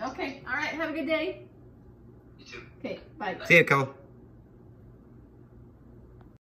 Okay. All right. Have a good day. You too. Okay. Bye. See you, Cole.